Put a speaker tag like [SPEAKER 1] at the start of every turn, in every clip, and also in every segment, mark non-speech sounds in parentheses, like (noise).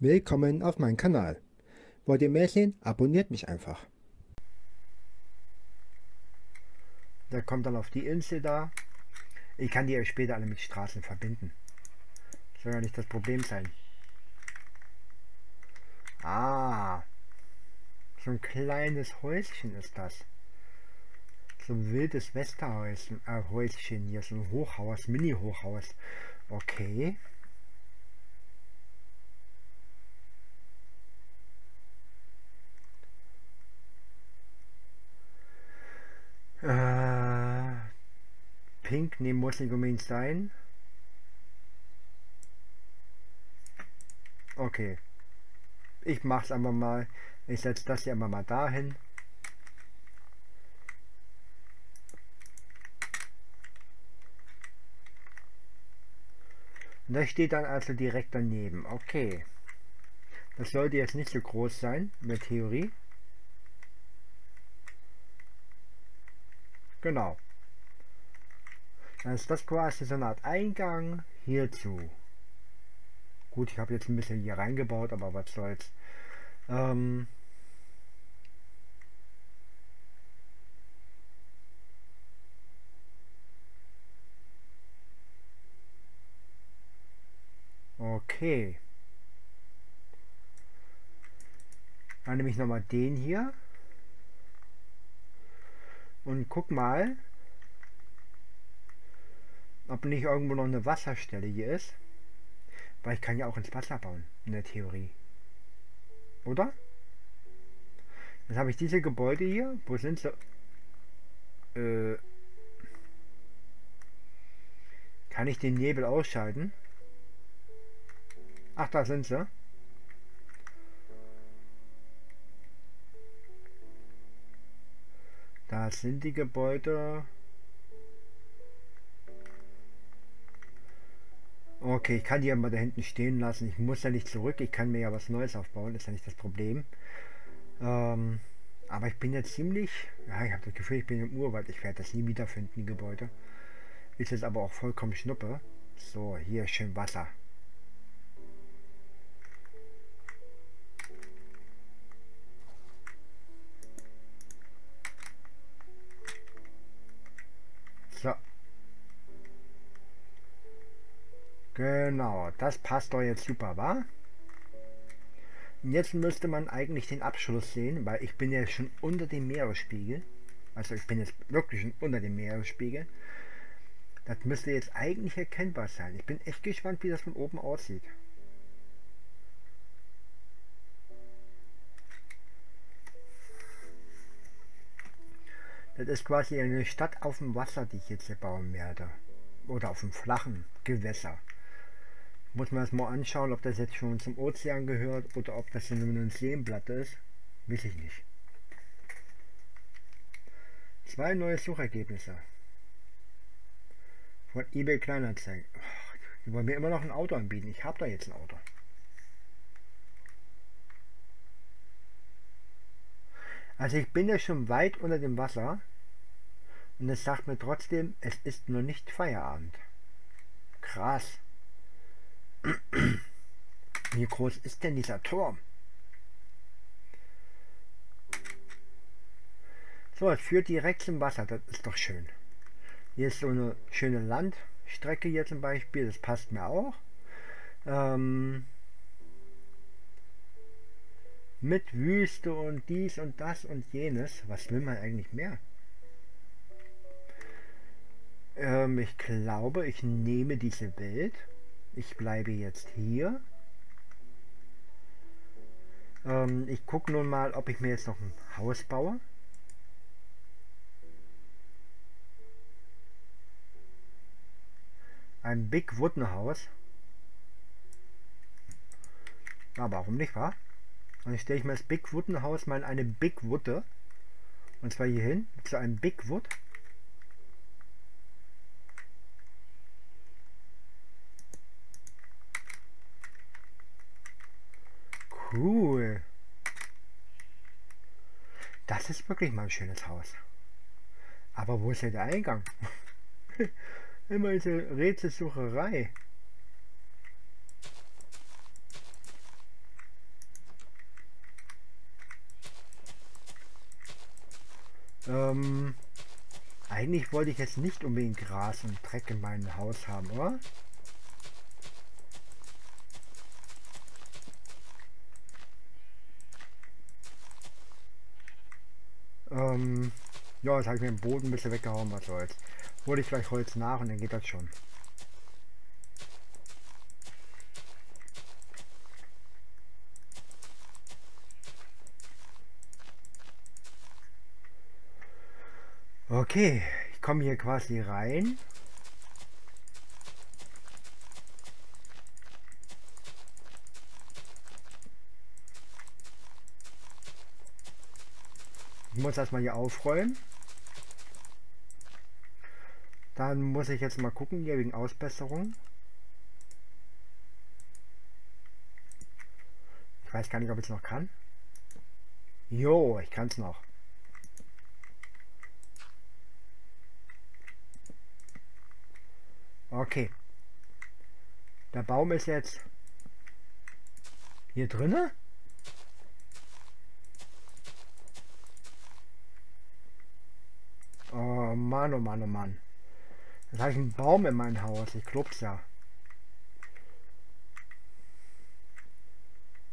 [SPEAKER 1] Willkommen auf meinem Kanal. Wollt ihr mehr sehen? Abonniert mich einfach. Der kommt dann auf die Insel da. Ich kann die ja später alle mit Straßen verbinden. Soll ja nicht das Problem sein. Ah. So ein kleines Häuschen ist das. So ein wildes Westerhäuschen äh, Häuschen hier. So ein Hochhaus, Mini-Hochhaus. Okay. Äh, pink, ne, muss nicht unbedingt sein. Okay. Ich mach's einfach mal. Ich setze das hier einfach mal dahin. Und das steht dann also direkt daneben. Okay. Das sollte jetzt nicht so groß sein in der Theorie. Genau. Dann ist das quasi so eine Art Eingang hierzu. Gut, ich habe jetzt ein bisschen hier reingebaut, aber was soll's. Ähm okay. Dann nehme ich nochmal den hier und guck mal, ob nicht irgendwo noch eine Wasserstelle hier ist. Weil ich kann ja auch ins Wasser bauen, in der Theorie. Oder? Jetzt habe ich diese Gebäude hier. Wo sind sie? Äh, kann ich den Nebel ausschalten? Ach, da sind sie. Sind die Gebäude. Okay, ich kann die mal da hinten stehen lassen. Ich muss ja nicht zurück. Ich kann mir ja was Neues aufbauen. Das ist ja nicht das Problem. Ähm, aber ich bin ja ziemlich... Ja, ich habe das Gefühl, ich bin im Urwald. Ich werde das nie wiederfinden, die Gebäude. Ist jetzt aber auch vollkommen schnuppe. So, hier schön Wasser. Genau, das passt doch jetzt super, wa? Und jetzt müsste man eigentlich den Abschluss sehen, weil ich bin ja schon unter dem Meeresspiegel. Also ich bin jetzt wirklich schon unter dem Meeresspiegel. Das müsste jetzt eigentlich erkennbar sein. Ich bin echt gespannt, wie das von oben aussieht. Das ist quasi eine Stadt auf dem Wasser, die ich jetzt hier bauen werde. Oder auf dem flachen Gewässer. Muss man erstmal anschauen, ob das jetzt schon zum Ozean gehört oder ob das nur ein Seenblatt ist. Weiß ich nicht. Zwei neue Suchergebnisse. Von eBay Kleinanzeigen. Die wollen mir immer noch ein Auto anbieten. Ich habe da jetzt ein Auto. Also ich bin ja schon weit unter dem Wasser und es sagt mir trotzdem, es ist noch nicht Feierabend. Krass. Wie groß ist denn dieser Turm? So, es führt direkt zum Wasser, das ist doch schön. Hier ist so eine schöne Landstrecke hier zum Beispiel, das passt mir auch. Ähm, mit Wüste und dies und das und jenes. Was will man eigentlich mehr? Ähm, ich glaube, ich nehme diese Welt. Ich bleibe jetzt hier. Ähm, ich gucke nun mal, ob ich mir jetzt noch ein Haus baue. Ein Big Wooden Haus. Na, warum nicht, wa? Und ich stelle ich mir das Big Wooden Haus mal in eine Big Woode. Und zwar hier hin, zu einem Big Wood. Cool. Das ist wirklich mal ein schönes Haus. Aber wo ist denn der Eingang? (laughs) Immer diese Rätselsucherei. Ähm, eigentlich wollte ich jetzt nicht unbedingt Gras und Dreck in meinem Haus haben, oder? Ähm, ja, jetzt habe ich mir den Boden ein bisschen weggehauen, was soll's. Hole ich gleich Holz nach und dann geht das schon. Okay, ich komme hier quasi rein. Muss erstmal hier aufräumen. Dann muss ich jetzt mal gucken hier wegen Ausbesserung. Ich weiß gar nicht, ob ich es noch kann. Jo, ich kann es noch. Okay. Der Baum ist jetzt hier drinne. Oh Mann, oh Mann, oh Mann. Jetzt habe ich einen Baum in meinem Haus. Ich glaub's ja.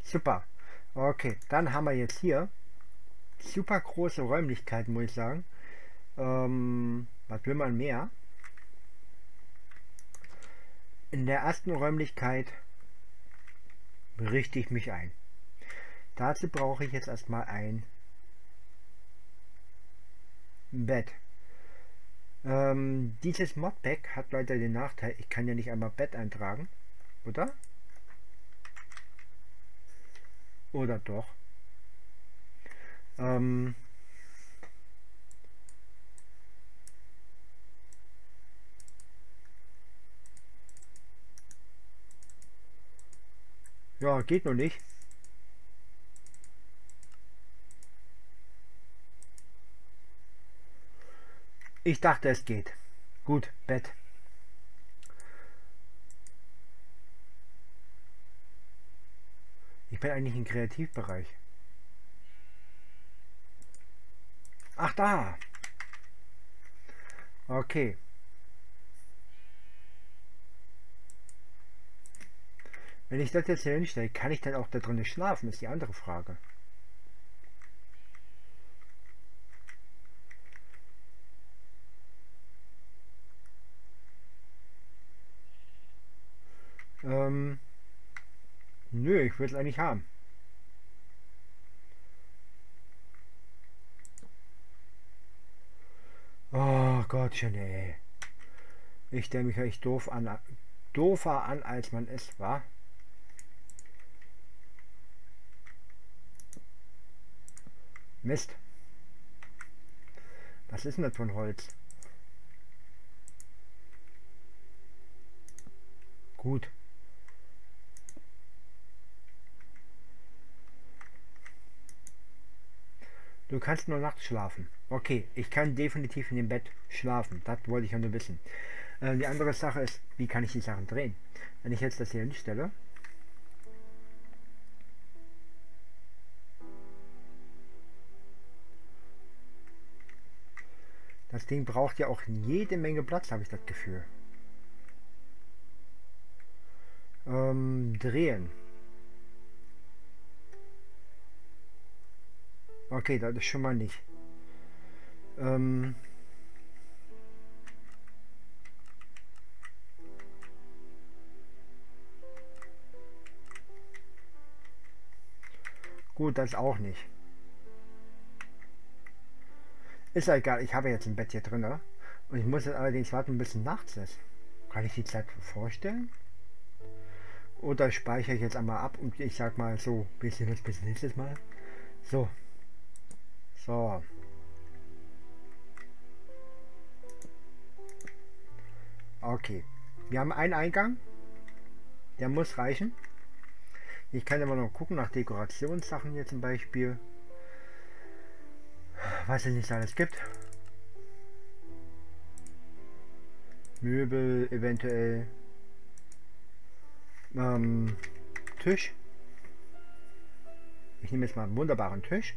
[SPEAKER 1] Super. Okay, dann haben wir jetzt hier super große Räumlichkeiten, muss ich sagen. Ähm, was will man mehr? In der ersten Räumlichkeit richte ich mich ein. Dazu brauche ich jetzt erstmal ein Bett. Ähm, dieses Modpack hat leider den Nachteil, ich kann ja nicht einmal Bett eintragen, oder? Oder doch? Ähm, ja, geht noch nicht. Ich dachte, es geht. Gut, Bett. Ich bin eigentlich im Kreativbereich. Ach, da. Okay. Wenn ich das jetzt hier hinstelle, kann ich dann auch da drin schlafen, ist die andere Frage. Ähm, nö, ich will es eigentlich haben. Oh Gottchen, ey. Ich stelle mich echt doof an, doofer an, als man ist, war. Mist. Was ist denn das von Holz? Gut. Du kannst nur nachts schlafen. Okay, ich kann definitiv in dem Bett schlafen. Das wollte ich ja nur wissen. Äh, die andere Sache ist, wie kann ich die Sachen drehen? Wenn ich jetzt das hier hinstelle. Das Ding braucht ja auch jede Menge Platz, habe ich das Gefühl. Ähm, drehen. Okay, das ist schon mal nicht. Ähm Gut, das auch nicht. Ist egal, ich habe jetzt ein Bett hier drin. Und ich muss jetzt allerdings warten, bis es nachts ist. Kann ich die Zeit vorstellen? Oder speichere ich jetzt einmal ab und ich sag mal so, wir sehen uns bis nächstes Mal. So, so. Okay. Wir haben einen Eingang. Der muss reichen. Ich kann immer noch gucken nach Dekorationssachen hier zum Beispiel. Was es nicht alles gibt. Möbel eventuell. Ähm, Tisch. Ich nehme jetzt mal einen wunderbaren Tisch.